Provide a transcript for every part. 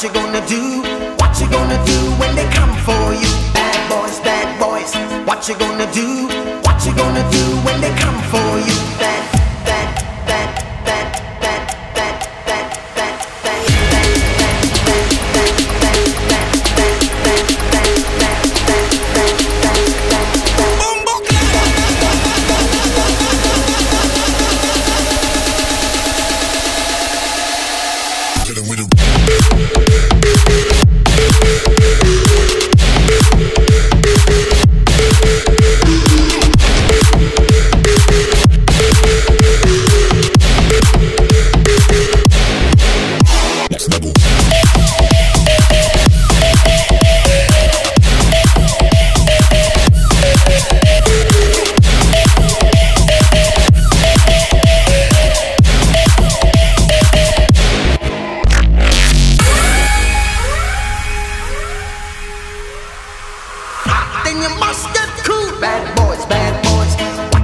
What you gonna do?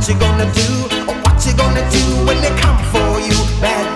What you gonna do? Or what you gonna do when they come for you? Bad